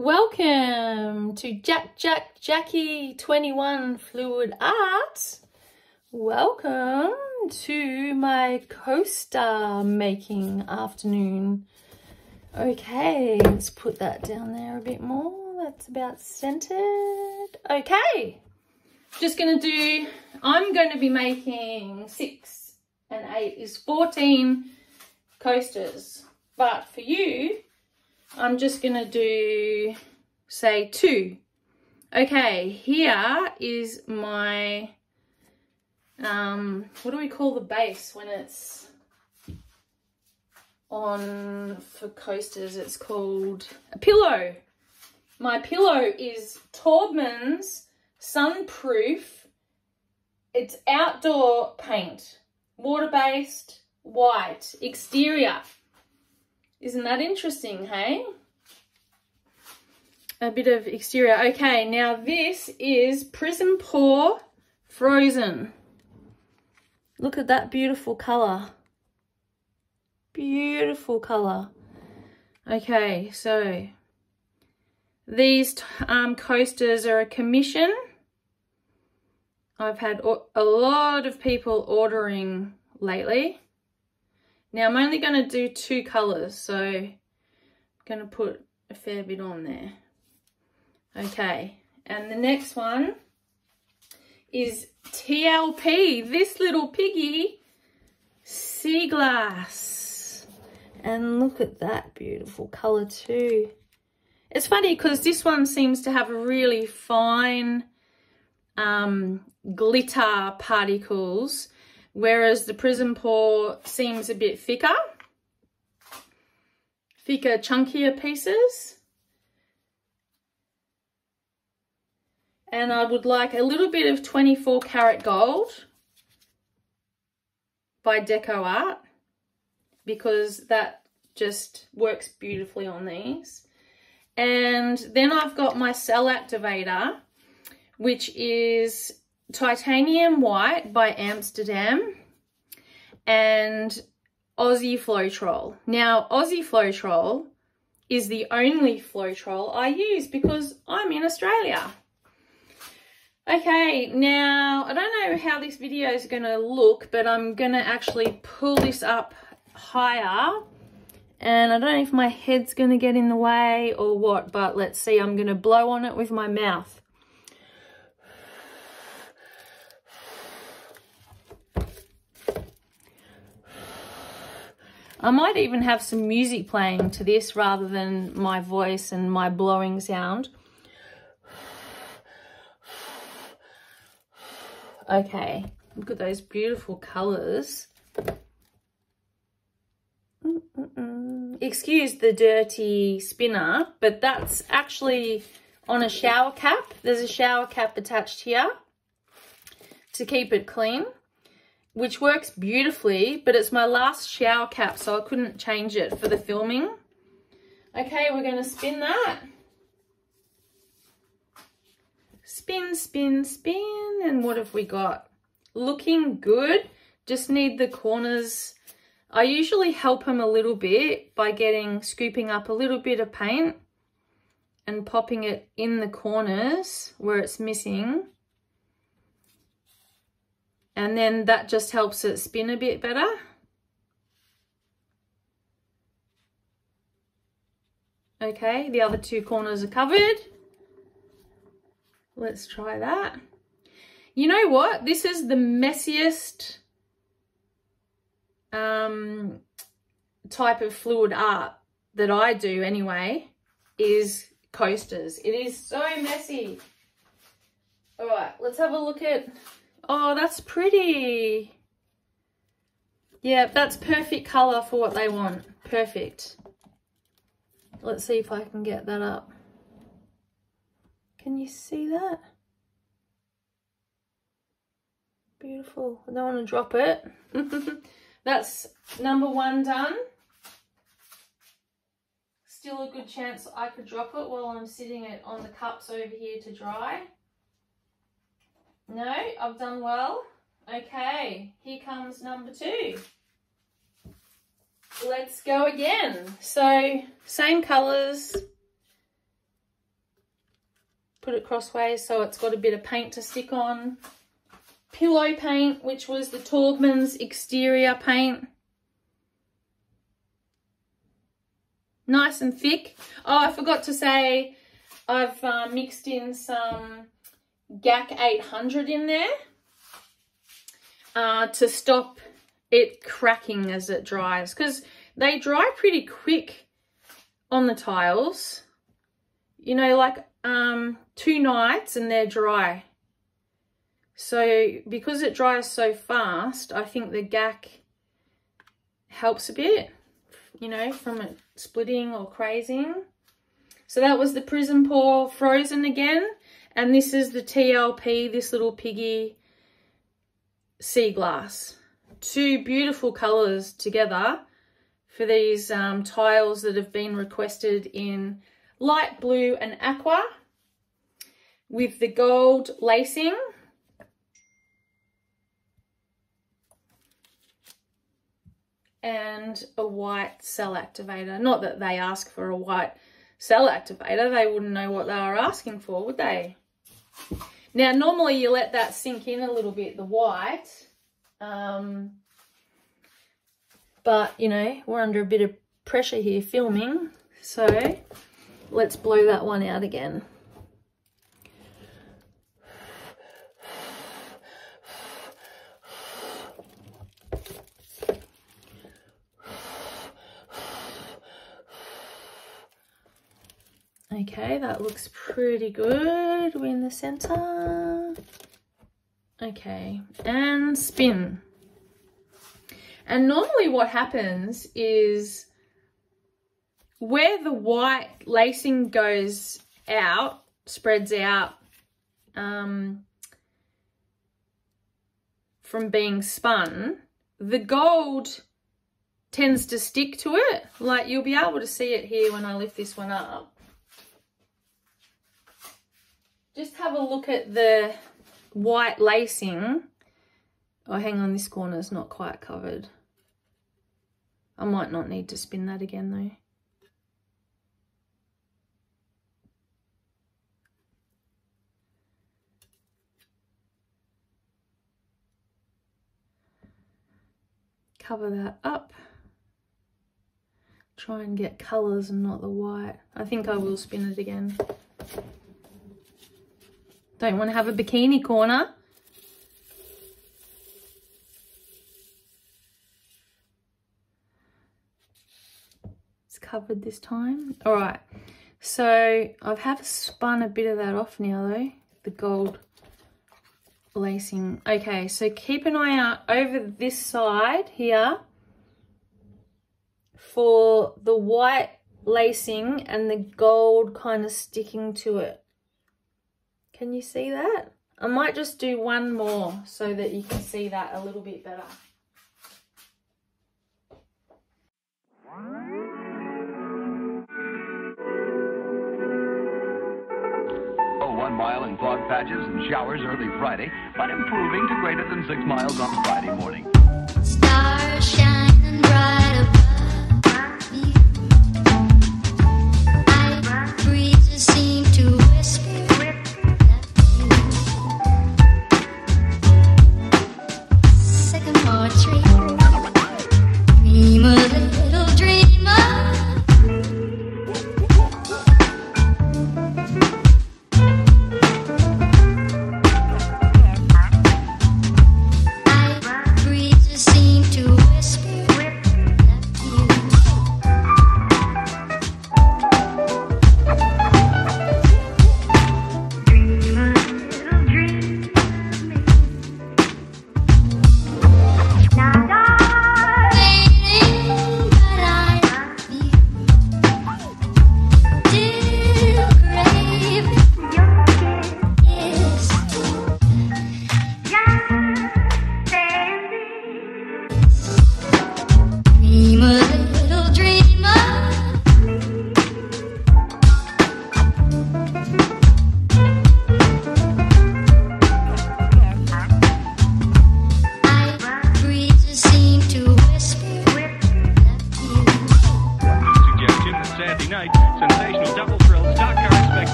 Welcome to Jack Jack Jackie 21 Fluid Art. Welcome to my coaster making afternoon. Okay, let's put that down there a bit more. That's about centered. Okay, just gonna do, I'm going to be making six and eight is 14 coasters. But for you, I'm just going to do, say, two. Okay, here is my, um, what do we call the base when it's on for coasters? It's called a pillow. My pillow is Taubman's Sunproof. It's outdoor paint, water-based, white, exterior. Isn't that interesting, hey? A bit of exterior. Okay, now this is Prism Pour Frozen. Look at that beautiful colour. Beautiful colour. Okay, so these um, coasters are a commission. I've had a lot of people ordering lately. Now I'm only going to do two colours, so I'm going to put a fair bit on there. Okay, and the next one is TLP, this little piggy, sea glass. And look at that beautiful colour too. It's funny because this one seems to have a really fine um, glitter particles whereas the Prism Pour seems a bit thicker, thicker, chunkier pieces. And I would like a little bit of 24 karat gold by Deco Art because that just works beautifully on these. And then I've got my cell activator, which is Titanium White by Amsterdam and Aussie Floetrol. Now, Aussie Floetrol is the only Floetrol I use because I'm in Australia. Okay, now, I don't know how this video is going to look, but I'm going to actually pull this up higher. And I don't know if my head's going to get in the way or what, but let's see. I'm going to blow on it with my mouth. I might even have some music playing to this rather than my voice and my blowing sound. Okay, look at those beautiful colours. Excuse the dirty spinner, but that's actually on a shower cap. There's a shower cap attached here to keep it clean which works beautifully, but it's my last shower cap, so I couldn't change it for the filming. Okay, we're going to spin that. Spin, spin, spin. And what have we got? Looking good. Just need the corners. I usually help them a little bit by getting, scooping up a little bit of paint and popping it in the corners where it's missing and then that just helps it spin a bit better. Okay, the other two corners are covered. Let's try that. You know what? This is the messiest um, type of fluid art that I do anyway, is coasters. It is so messy. All right, let's have a look at Oh, that's pretty. Yeah, that's perfect colour for what they want. Perfect. Let's see if I can get that up. Can you see that? Beautiful. I don't want to drop it. that's number one done. Still a good chance I could drop it while I'm sitting it on the cups over here to dry. No, I've done well. Okay, here comes number two. Let's go again. So, same colours. put it crossways so it's got a bit of paint to stick on. Pillow paint, which was the Taubman's exterior paint. Nice and thick. Oh, I forgot to say I've uh, mixed in some GAC 800 in there uh, to stop it cracking as it dries because they dry pretty quick on the tiles. You know, like um, two nights and they're dry. So because it dries so fast, I think the GAC helps a bit, you know, from it splitting or crazing. So that was the Prism Pour Frozen again. And this is the TLP, this little piggy sea glass. Two beautiful colours together for these um, tiles that have been requested in light blue and aqua with the gold lacing. And a white cell activator. Not that they ask for a white cell activator. They wouldn't know what they were asking for, would they? Now, normally you let that sink in a little bit, the white. Um, but, you know, we're under a bit of pressure here filming. So, let's blow that one out again. Okay, that looks pretty good. We're in the center. Okay, and spin. And normally what happens is where the white lacing goes out, spreads out um, from being spun, the gold tends to stick to it. Like you'll be able to see it here when I lift this one up. Just have a look at the white lacing. Oh, hang on, this corner is not quite covered. I might not need to spin that again though. Cover that up. Try and get colours and not the white. I think I will spin it again. Don't want to have a bikini corner. It's covered this time. All right. So I've have spun a bit of that off now though. The gold lacing. Okay, so keep an eye out over this side here for the white lacing and the gold kind of sticking to it. Can you see that? I might just do one more so that you can see that a little bit better. Oh, one mile in fog patches and showers early Friday, but improving to greater than six miles on Friday morning.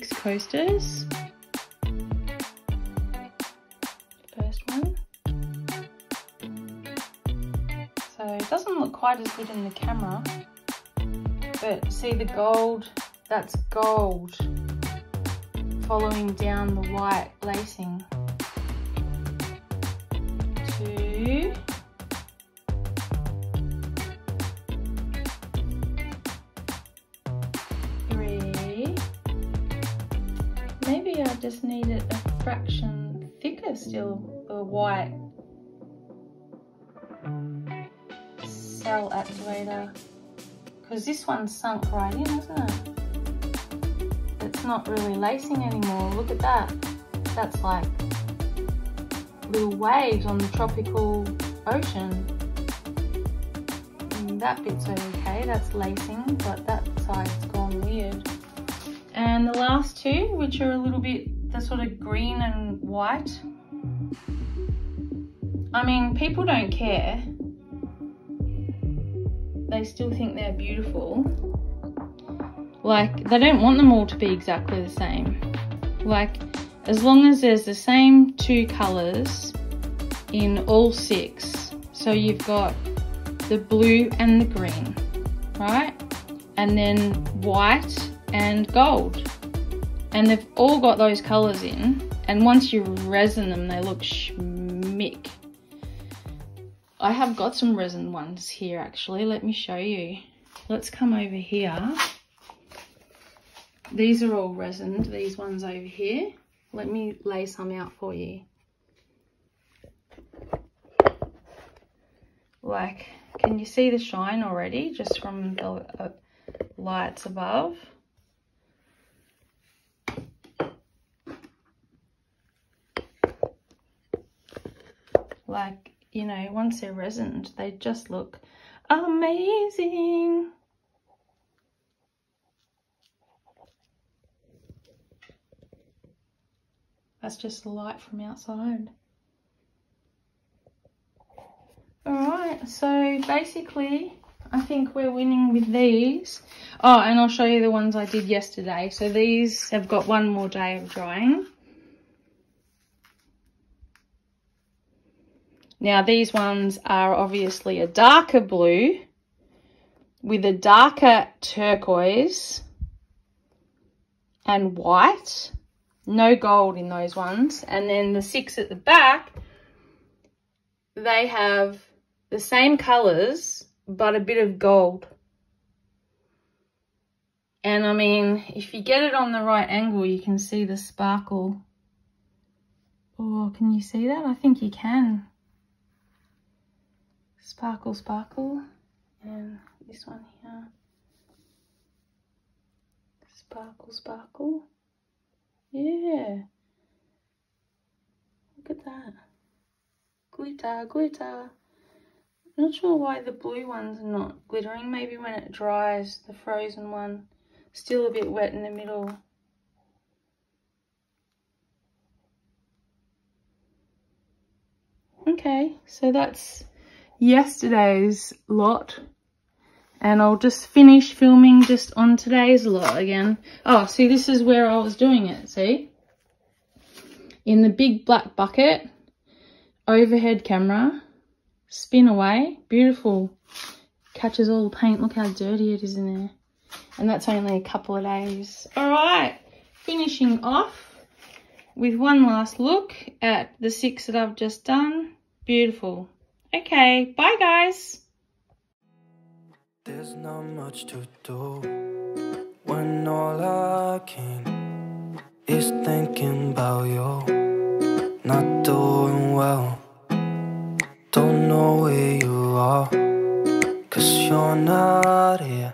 Six coasters. First one. So it doesn't look quite as good in the camera, but see the gold, that's gold following down the white lacing. Two. Just need it a fraction thicker still, the white cell activator. Because this one's sunk right in, isn't it? it's not really lacing anymore. Look at that. That's like little waves on the tropical ocean. And that bit's okay, that's lacing, but that side's gone weird. And the last two, which are a little bit the sort of green and white. I mean, people don't care. They still think they're beautiful. Like, they don't want them all to be exactly the same. Like, as long as there's the same two colours in all six. So you've got the blue and the green, right? And then white and gold. And they've all got those colours in. And once you resin them, they look schmick. I have got some resin ones here actually. Let me show you. Let's come over here. These are all resined, these ones over here. Let me lay some out for you. Like, can you see the shine already just from the uh, lights above? Like, you know, once they're resined, they just look amazing. That's just the light from outside. Alright, so basically, I think we're winning with these. Oh, and I'll show you the ones I did yesterday. So these have got one more day of drying. Now these ones are obviously a darker blue with a darker turquoise and white no gold in those ones. And then the six at the back, they have the same colours, but a bit of gold. And I mean, if you get it on the right angle, you can see the sparkle. Oh, can you see that? I think you can. Sparkle, sparkle. And this one here. Sparkle, sparkle. Yeah. Look at that. Glitter, glitter. Not sure why the blue one's not glittering. Maybe when it dries, the frozen one, still a bit wet in the middle. Okay, so that's yesterday's lot and I'll just finish filming just on today's lot again. Oh, see, this is where I was doing it, see? In the big black bucket, overhead camera, spin away, beautiful. Catches all the paint, look how dirty it is in there. And that's only a couple of days. All right, finishing off with one last look at the six that I've just done. Beautiful. Okay, bye guys. There's not much to do when all I can is thinking about you. Not doing well, don't know where you are, cause you're not here.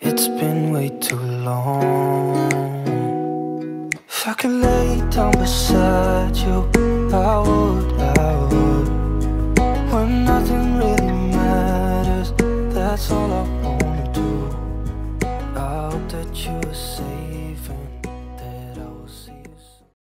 It's been way too long.